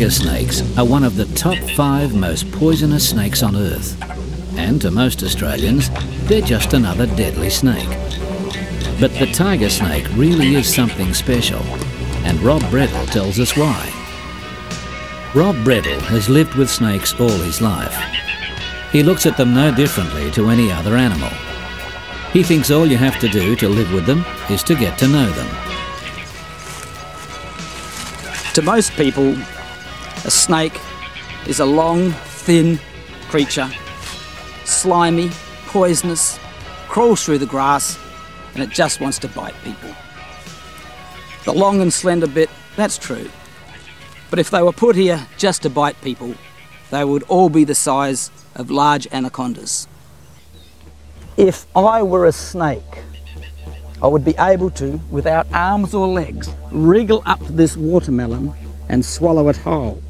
Tiger snakes are one of the top five most poisonous snakes on Earth. And to most Australians, they're just another deadly snake. But the tiger snake really is something special, and Rob Bredl tells us why. Rob Bredl has lived with snakes all his life. He looks at them no differently to any other animal. He thinks all you have to do to live with them is to get to know them. To most people, a snake is a long, thin creature, slimy, poisonous, crawls through the grass, and it just wants to bite people. The long and slender bit, that's true. But if they were put here just to bite people, they would all be the size of large anacondas. If I were a snake, I would be able to, without arms or legs, wriggle up this watermelon and swallow it whole.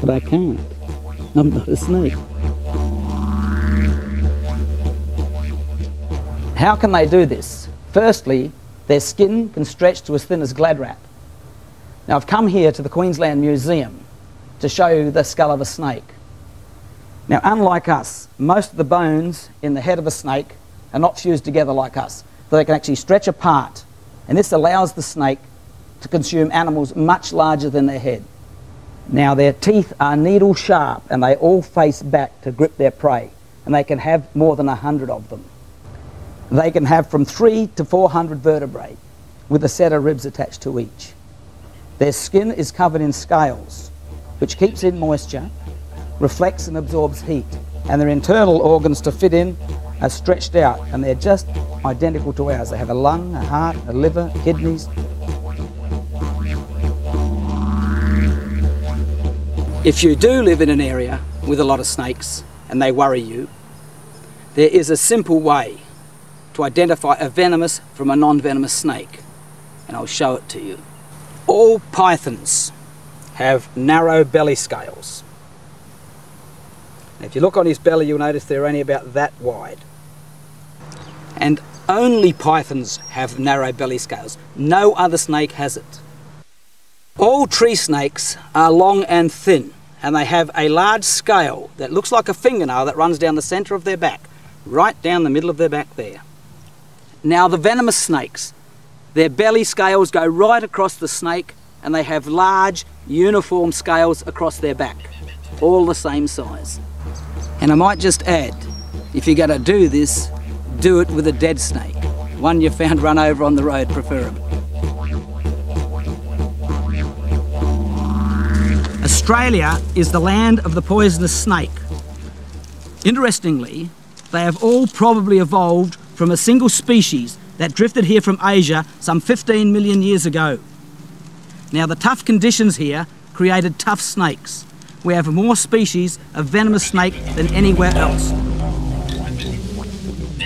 But I can't. I'm not a snake. How can they do this? Firstly, their skin can stretch to as thin as glad wrap. Now I've come here to the Queensland Museum to show you the skull of a snake. Now unlike us, most of the bones in the head of a snake are not fused together like us. So they can actually stretch apart and this allows the snake to consume animals much larger than their head. Now their teeth are needle sharp and they all face back to grip their prey and they can have more than a hundred of them. They can have from three to 400 vertebrae with a set of ribs attached to each. Their skin is covered in scales, which keeps in moisture, reflects and absorbs heat, and their internal organs to fit in are stretched out, and they're just identical to ours. They have a lung, a heart, a liver, kidneys. If you do live in an area with a lot of snakes and they worry you, there is a simple way to identify a venomous from a non-venomous snake. And I'll show it to you. All pythons have narrow belly scales. If you look on his belly, you'll notice they're only about that wide. And only pythons have narrow belly scales. No other snake has it. All tree snakes are long and thin, and they have a large scale that looks like a fingernail that runs down the centre of their back, right down the middle of their back there. Now the venomous snakes, their belly scales go right across the snake and they have large uniform scales across their back, all the same size. And I might just add, if you're going to do this, do it with a dead snake, one you found run over on the road preferably. Australia is the land of the poisonous snake. Interestingly, they have all probably evolved from a single species that drifted here from Asia some 15 million years ago. Now the tough conditions here created tough snakes. We have more species of venomous snake than anywhere else.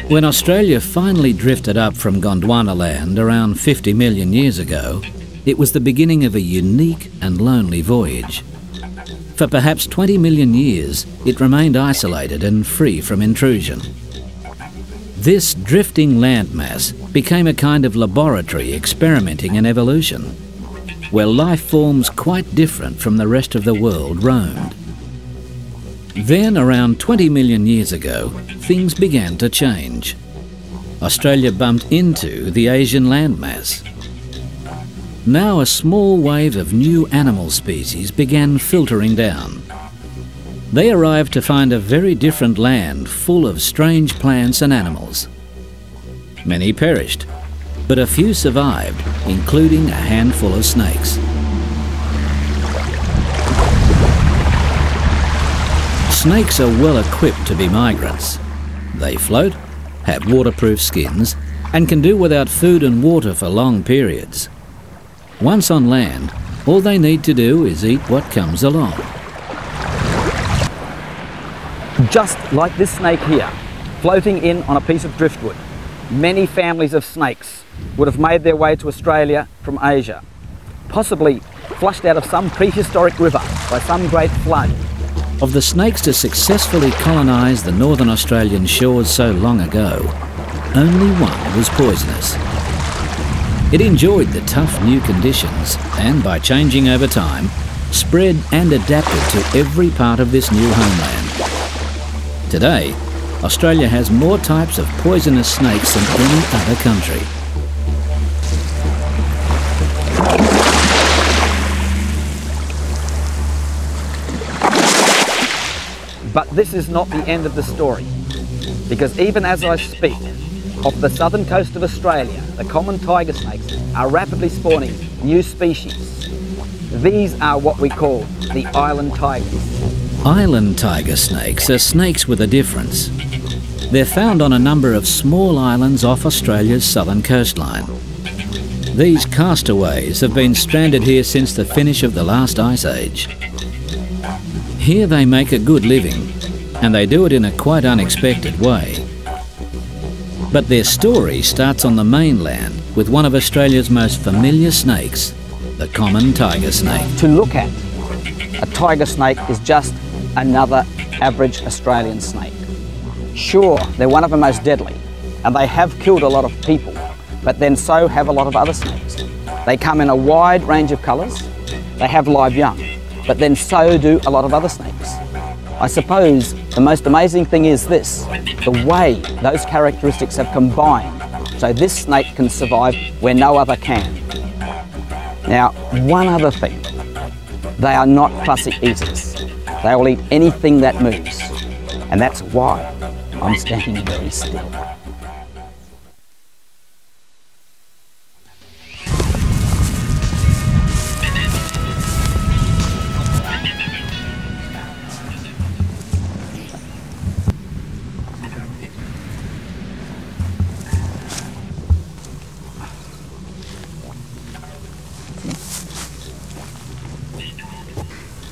When Australia finally drifted up from Gondwana land around 50 million years ago, it was the beginning of a unique and lonely voyage. For perhaps 20 million years, it remained isolated and free from intrusion. This drifting landmass became a kind of laboratory experimenting in evolution, where life forms quite different from the rest of the world roamed. Then, around 20 million years ago, things began to change. Australia bumped into the Asian landmass. Now a small wave of new animal species began filtering down. They arrived to find a very different land full of strange plants and animals. Many perished, but a few survived, including a handful of snakes. Snakes are well equipped to be migrants. They float, have waterproof skins, and can do without food and water for long periods. Once on land, all they need to do is eat what comes along just like this snake here, floating in on a piece of driftwood. Many families of snakes would have made their way to Australia from Asia. Possibly flushed out of some prehistoric river by some great flood. Of the snakes to successfully colonise the northern Australian shores so long ago, only one was poisonous. It enjoyed the tough new conditions and, by changing over time, spread and adapted to every part of this new homeland. Today, Australia has more types of poisonous snakes than any other country. But this is not the end of the story, because even as I speak, off the southern coast of Australia, the common tiger snakes are rapidly spawning new species. These are what we call the island tigers. Island tiger snakes are snakes with a difference. They're found on a number of small islands off Australia's southern coastline. These castaways have been stranded here since the finish of the last ice age. Here they make a good living, and they do it in a quite unexpected way. But their story starts on the mainland with one of Australia's most familiar snakes, the common tiger snake. To look at, a tiger snake is just another average Australian snake. Sure, they're one of the most deadly, and they have killed a lot of people, but then so have a lot of other snakes. They come in a wide range of colours, they have live young, but then so do a lot of other snakes. I suppose the most amazing thing is this, the way those characteristics have combined so this snake can survive where no other can. Now, one other thing, they are not fussy eaters. They will eat anything that moves, and that's why I'm standing very still.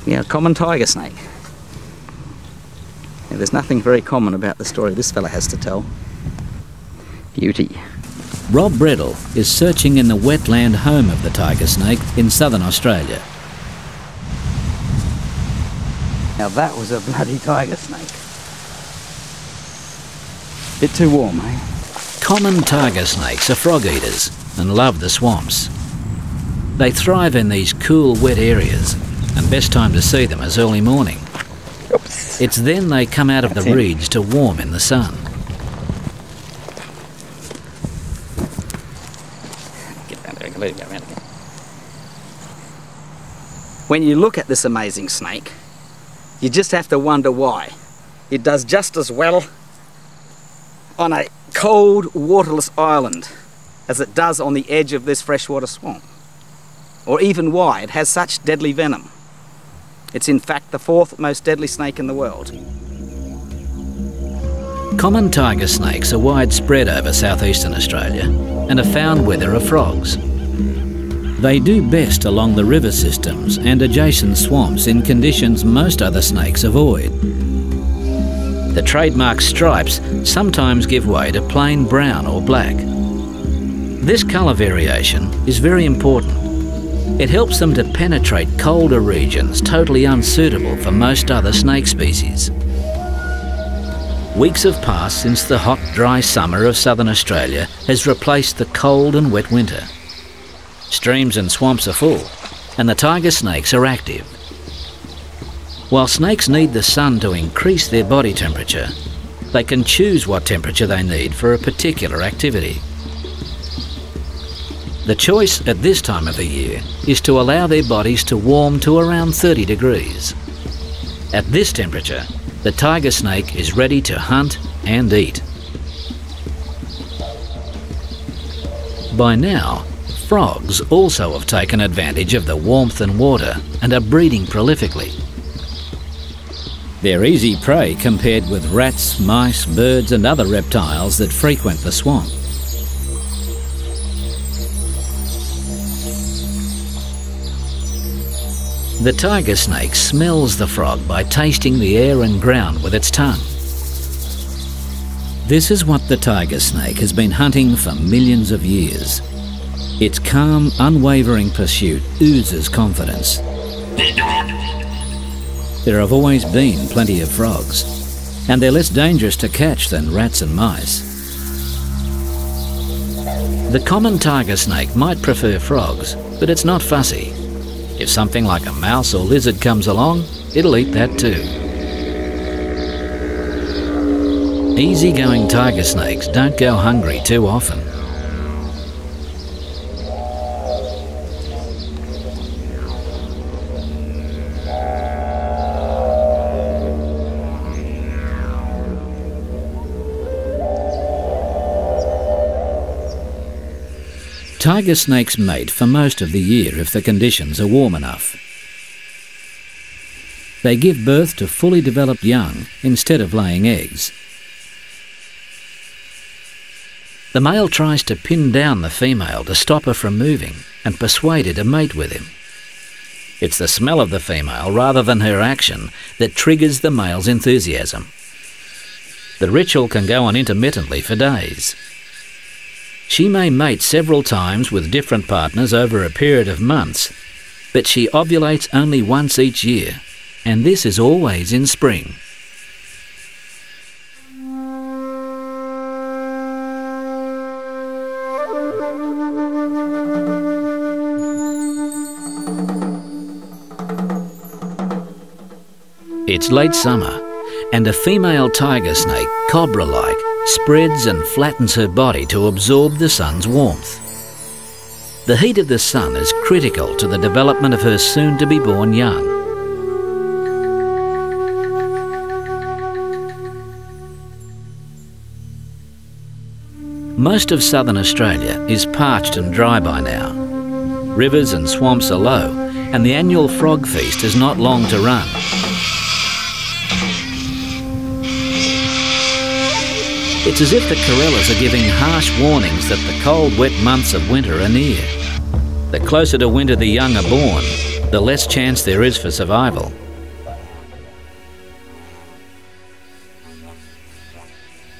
Yeah, common tiger snake. Yeah, there's nothing very common about the story this fella has to tell. Beauty. Rob Bredl is searching in the wetland home of the tiger snake in southern Australia. Now that was a bloody tiger snake. Bit too warm, eh? Common tiger snakes are frog eaters and love the swamps. They thrive in these cool, wet areas, and best time to see them is early morning. Oops. It's then they come out of That's the reeds to warm in the sun. Get down there, let around. When you look at this amazing snake, you just have to wonder why. It does just as well on a cold, waterless island as it does on the edge of this freshwater swamp. Or even why it has such deadly venom. It's in fact the fourth most deadly snake in the world. Common tiger snakes are widespread over southeastern Australia and are found where there are frogs. They do best along the river systems and adjacent swamps in conditions most other snakes avoid. The trademark stripes sometimes give way to plain brown or black. This colour variation is very important. It helps them to penetrate colder regions totally unsuitable for most other snake species. Weeks have passed since the hot, dry summer of southern Australia has replaced the cold and wet winter. Streams and swamps are full, and the tiger snakes are active. While snakes need the sun to increase their body temperature, they can choose what temperature they need for a particular activity. The choice at this time of the year is to allow their bodies to warm to around 30 degrees. At this temperature, the tiger snake is ready to hunt and eat. By now, frogs also have taken advantage of the warmth and water and are breeding prolifically. They're easy prey compared with rats, mice, birds and other reptiles that frequent the swamp. The tiger snake smells the frog by tasting the air and ground with its tongue. This is what the tiger snake has been hunting for millions of years. Its calm, unwavering pursuit oozes confidence. There have always been plenty of frogs, and they're less dangerous to catch than rats and mice. The common tiger snake might prefer frogs, but it's not fussy. If something like a mouse or lizard comes along, it'll eat that too. Easygoing tiger snakes don't go hungry too often. Tiger snakes mate for most of the year if the conditions are warm enough. They give birth to fully developed young instead of laying eggs. The male tries to pin down the female to stop her from moving and persuade her to mate with him. It's the smell of the female rather than her action that triggers the male's enthusiasm. The ritual can go on intermittently for days. She may mate several times with different partners over a period of months, but she ovulates only once each year, and this is always in spring. It's late summer, and a female tiger snake, cobra like, spreads and flattens her body to absorb the sun's warmth. The heat of the sun is critical to the development of her soon to be born young. Most of southern Australia is parched and dry by now. Rivers and swamps are low, and the annual frog feast is not long to run. It's as if the Corellas are giving harsh warnings that the cold, wet months of winter are near. The closer to winter the young are born, the less chance there is for survival.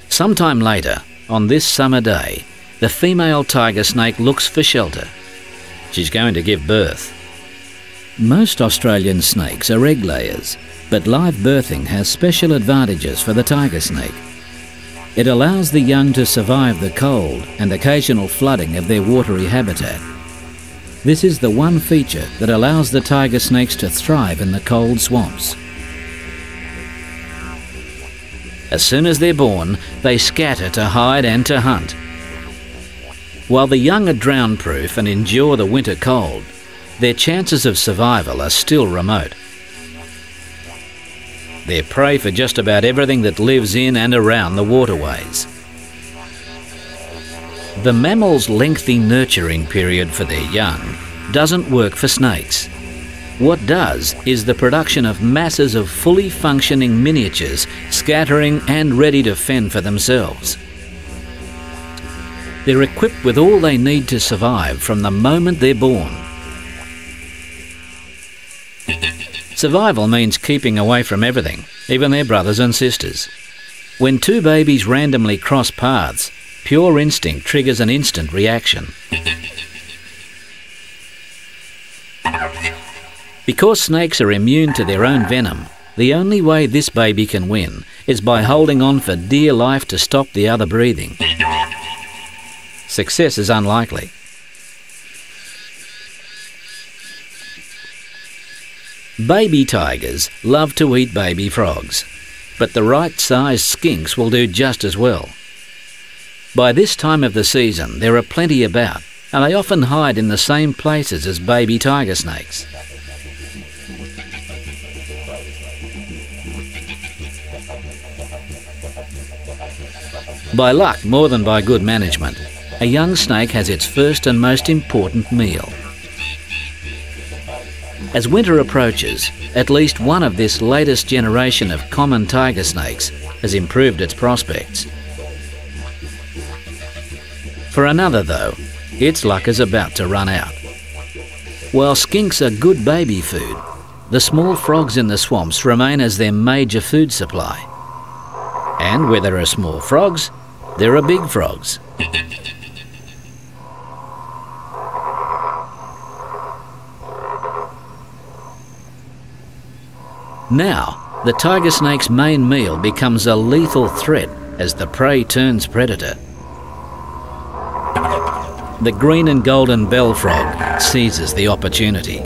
Sometime later, on this summer day, the female tiger snake looks for shelter. She's going to give birth. Most Australian snakes are egg layers, but live birthing has special advantages for the tiger snake. It allows the young to survive the cold and occasional flooding of their watery habitat. This is the one feature that allows the tiger snakes to thrive in the cold swamps. As soon as they're born, they scatter to hide and to hunt. While the young are drown proof and endure the winter cold, their chances of survival are still remote. They're prey for just about everything that lives in and around the waterways. The mammal's lengthy nurturing period for their young doesn't work for snakes. What does is the production of masses of fully functioning miniatures scattering and ready to fend for themselves. They're equipped with all they need to survive from the moment they're born. Survival means keeping away from everything, even their brothers and sisters. When two babies randomly cross paths, pure instinct triggers an instant reaction. Because snakes are immune to their own venom, the only way this baby can win is by holding on for dear life to stop the other breathing. Success is unlikely. Baby tigers love to eat baby frogs, but the right sized skinks will do just as well. By this time of the season, there are plenty about, and they often hide in the same places as baby tiger snakes. By luck more than by good management, a young snake has its first and most important meal. As winter approaches, at least one of this latest generation of common tiger snakes has improved its prospects. For another, though, its luck is about to run out. While skinks are good baby food, the small frogs in the swamps remain as their major food supply. And where there are small frogs, there are big frogs. Now, the tiger snake's main meal becomes a lethal threat as the prey turns predator. The green and golden bell frog seizes the opportunity.